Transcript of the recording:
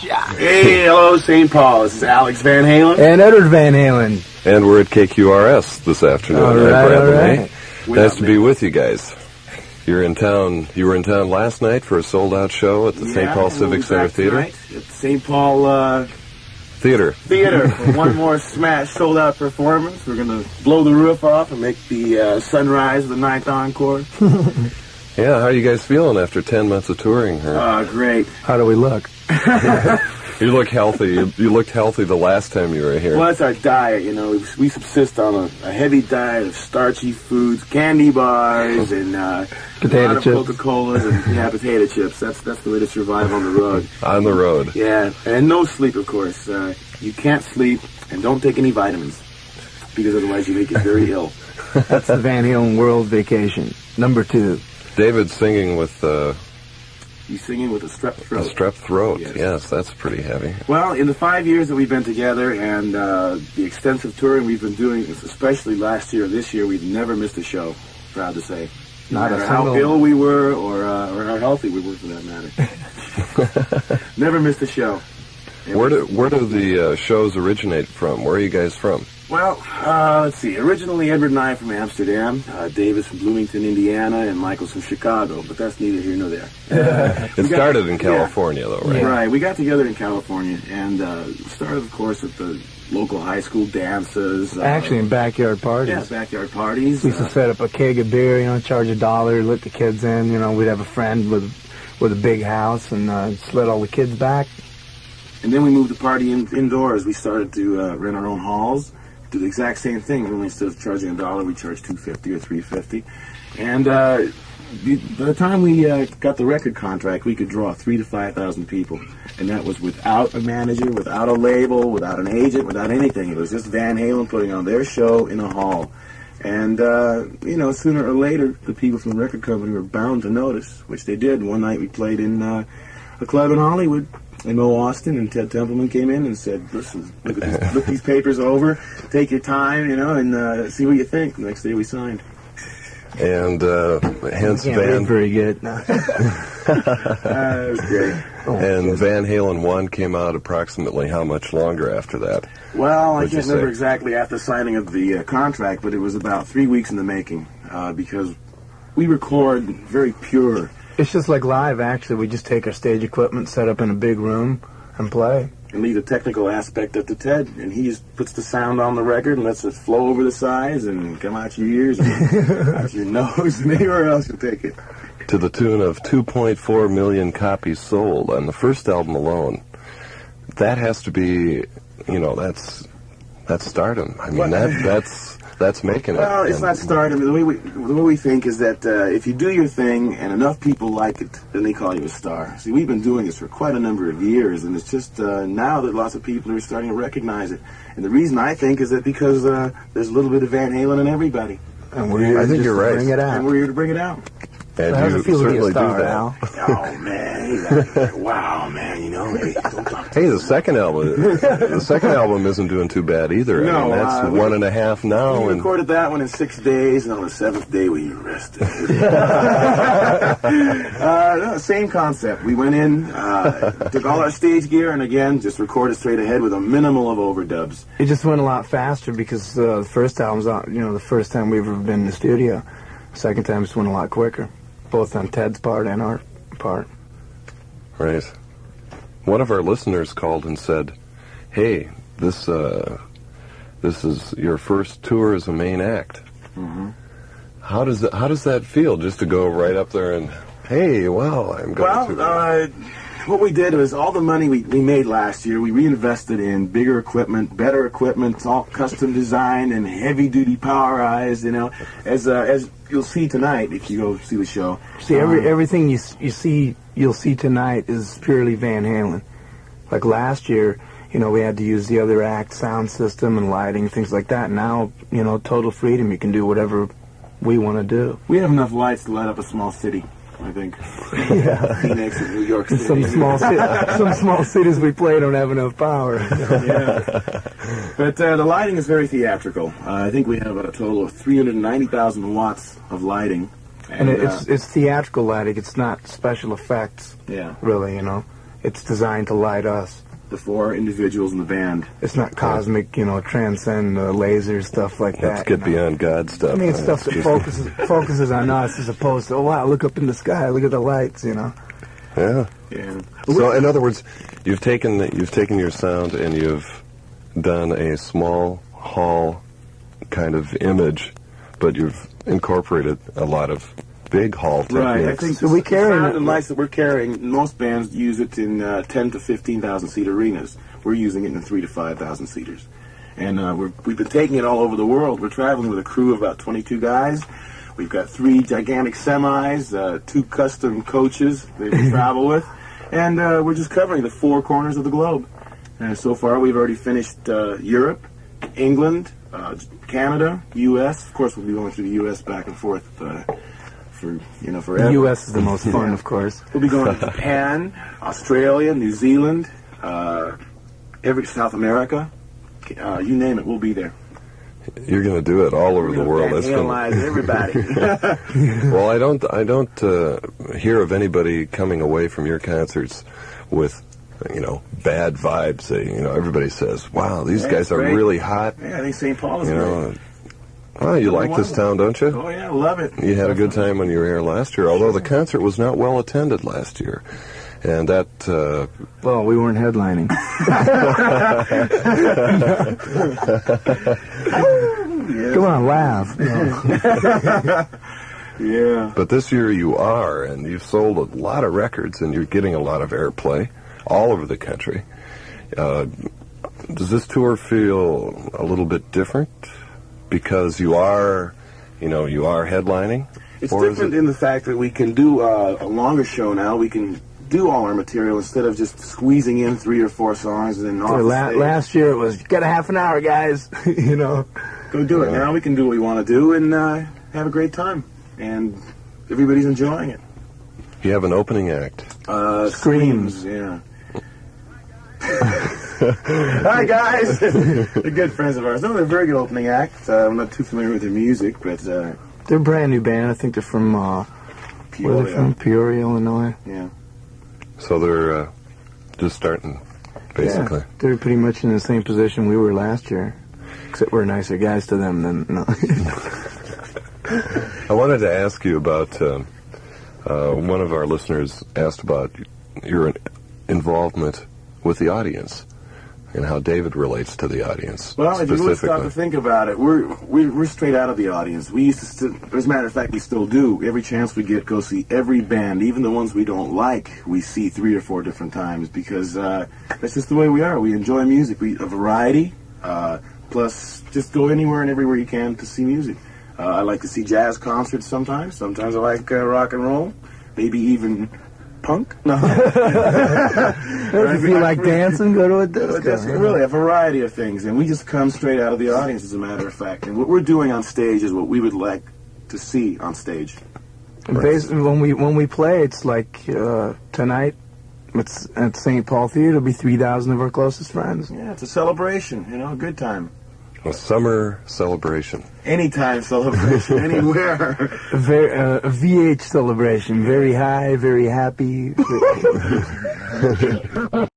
Hey, hello, St. Paul. This is Alex Van Halen. And Edward Van Halen. And we're at KQRS this afternoon. All I'm right, Brad all Lemay. right. Nice to be with you guys. You're in town. You were in town last night for a sold-out show at the St. Paul and we'll Civic Center back Theater. tonight At St. Paul uh, Theater. Theater for one more smash sold out performance. We're going to blow the roof off and make the uh, sunrise of the ninth encore. Yeah, how are you guys feeling after 10 months of touring? Huh? Uh, great. How do we look? you look healthy. You, you looked healthy the last time you were here. Well, that's our diet, you know. We, we subsist on a, a heavy diet of starchy foods, candy bars, and uh, Potato a lot of chips. Coca-Colas and yeah, potato chips. That's that's the way to survive on the road. On the road. Yeah, and no sleep, of course. Uh, you can't sleep, and don't take any vitamins because otherwise you may get very ill. That's the Van Halen World Vacation. Number two. David's singing with uh, You singing with a strep throat. a throat. strep throat. Yes. Yes. that's pretty heavy. Well, in the five years that we've been together and uh, the extensive touring we've been doing, especially last year, this year, we've never missed a show. Proud to say. No Not a matter how single- ill we were, or uh, or how healthy we were, for that matter. never missed a show. And Where do where do the uh, shows originate from? Where are you guys from? Well, uh, let's see. Originally, Edward and I from Amsterdam, uh, David's from Bloomington, Indiana, and Michael's from Chicago. But that's neither here nor there. It We got- started in yeah. California, though, right? Right. We got together in California and uh, started, of course, at the local high school dances. Uh, Actually, in backyard parties. yeah, backyard parties. We used to Uh, set up a keg of beer, you know, charge a dollar, let the kids in. You know, we'd have a friend with with a big house and uh, just let all the kids back. and then we moved the party in, indoors. We started to uh, rent our own halls. Do the exact same thing. Only instead of charging a dollar, we charge two fifty or three fifty. And uh, by the time we uh, got the record contract, we could draw three to five thousand people, and that was without a manager, without a label, without an agent, without anything. It was just Van Halen putting on their show in a hall. And, uh, you know, sooner or later, the people from the record company were bound to notice, which they did. One night we played in uh, a club in Hollywood, Mo Ostin and Ted Templeman came in and said, listen, look, at these, look these papers over, take your time, you know, and uh, see what you think. The next day we signed. And uh, hence Can't read Van very good. Uh, it was great. and Van Halen one came out approximately how much longer after that? Well, I What'd you can't remember say? exactly after signing of the uh, contract, but it was about three weeks in the making uh, because we record very pure It's just like live, actually. We just take our stage equipment, set up in a big room, and play. and leave the technical aspect up to Ted, and he just puts the sound on the record and lets it flow over the sides and come out your ears and out your nose and anywhere else you take it. To the tune of 2.4 million copies sold on the first album alone. That has to be, you know, that's that's stardom. I mean, that that's that's making it. Well, it's And- not stardom. The way we the way we think is that uh, if you do your thing and enough people like it, then they call you a star. See, we've been doing this for quite a number of years, and it's just uh, now that lots of people are starting to recognize it. And the reason I think is that because uh, there's a little bit of Van Halen in everybody, And we're here I think you're to right. bring it and we're here to bring it out. and How's you it feel to be certainly a star, do that. Al? Oh man, that- wow, man, you know, hey, don't talk to Hey, the second album, the second album isn't doing too bad either. I No, mean, that's uh, we- one and a half now, We and recorded that one in six days, and on the seventh day we rested. uh, no, same concept. We went in, uh, took all our stage gear, and again, just recorded straight ahead with a minimal of overdubs. It just went a lot faster because uh, the first album's out, you know, the first time we've ever been in the studio. Second time just went a lot quicker, both on Ted's part and our part. right. One of our listeners called and said, "Hey, this uh, this is your first tour as a main act. Mm-hmm. How does that, how does that feel? Just to go right up there and, hey, well, I'm going Well, to." uh, what we did was all the money we, we made last year, we reinvested in bigger equipment, better equipment, all custom designed and heavy duty powerized. You know, as uh, as you'll see tonight if you go see the show. See, every Um, everything you you see you'll see tonight is purely Van Halen. Like last year, you know, we had to use the other act sound system and lighting, things like that. Now, you know, total freedom. You can do whatever we want to do. We have enough lights to light up a small city. I think. Yeah. Phoenix and New York City. Some small ci- some small cities we play don't have enough power. yeah. But uh, the lighting is very theatrical. Uh, I think we have a total of 390,000 watts of lighting. And it, uh, it's it's theatrical lighting. It's not special effects, yeah. really. You know, it's designed to light us. The four individuals in the band. It's not cosmic, you know, transcend uh, laser stuff like Let's that. get you know. beyond God stuff. I mean, it's Uh, stuff that focuses focuses on us as opposed to, oh wow, look up in the sky, look at the lights, you know. Yeah. Yeah. So, in other words, you've taken you've taken your sound and you've done a small hall kind of image, but you've incorporated a lot of big hall techniques. Right. I think So the, we the carry sound lights that we're carrying, most bands use it in uh, 10 to 15,000 seat arenas. We're using it in three to 5,000 seaters. And uh, we're, we've been taking it all over the world. We're traveling with a crew of about 22 guys. We've got three gigantic semis, uh, two custom coaches that we travel with, and uh, we're just covering the four corners of the globe. And so far, we've already finished uh, Europe, England, uh, Canada, U.S. Of course, we'll be going through the U.S. back and forth uh, for you know forever. The. U.S. is the most fun, Yeah. of course. We'll be going to Japan, Australia, New Zealand, uh, every South America. Uh, you name it, we'll be there. You're going to do it all over We're the world. That's gonna- everybody. well, I don't I don't uh, hear of anybody coming away from your concerts with you know bad vibes. They, you know, everybody says, "Wow, these Yeah, guys are great. really hot." yeah, I think St. Paul is You great. know, well, you like this town, don't you? Oh yeah, love it. You had a good time when you were here last year, although the concert was not well attended last year. And that, uh, Well, we weren't headlining. Come on, laugh. Yeah. but this year you are, and you've sold a lot of records, and you're getting a lot of airplay all over the country. Uh, does this tour feel a little bit different because you are, you know, you are headlining? It's Or different it- in the fact that we can do uh, a longer show now. We can do all our material instead of just squeezing in three or four songs and then off la- stage. last year it was, got a half an hour, guys. you know. Go do it. Yeah. Now we can do what we want to do and uh, have a great time. And everybody's enjoying it. You have an opening act. Uh, Screams. Yeah. Hi guys, they're good friends of ours. No, they're a very good opening act. Uh, I'm not too familiar with their music, but uh, They're a brand new band. I think they're from, uh, where are they Peoria. from? Peoria, Illinois. Yeah. So they're uh, just starting, basically. Yeah, they're pretty much in the same position we were last year. Except we're nicer guys to them than, no. I wanted to ask you about um, uh, one of our listeners asked about your involvement with the audience and how David relates to the audience Well, if you really stop to think about it, we're, we're we're straight out of the audience. We used to, st- as a matter of fact, we still do. Every chance we get, go see every band, even the ones we don't like. We see three or four different times because uh, that's just the way we are. We enjoy music. We a variety. Uh, plus, just go anywhere and everywhere you can to see music. Uh, I like to see jazz concerts sometimes. Sometimes I like uh, rock and roll. Maybe even punk. No. if you like dancing, go to a But disco. really a variety of things, and we just come straight out of the audience, as a matter of fact. And what we're doing on stage is what we would like to see on stage. And Basically, when we when we play, it's like uh, tonight. It's at St. Paul Theater. It'll be three thousand of our closest friends. Yeah, it's a celebration, you know, a good time. A summer celebration. Anytime celebration, anywhere. A, very, uh, a VH celebration. Very high, very happy.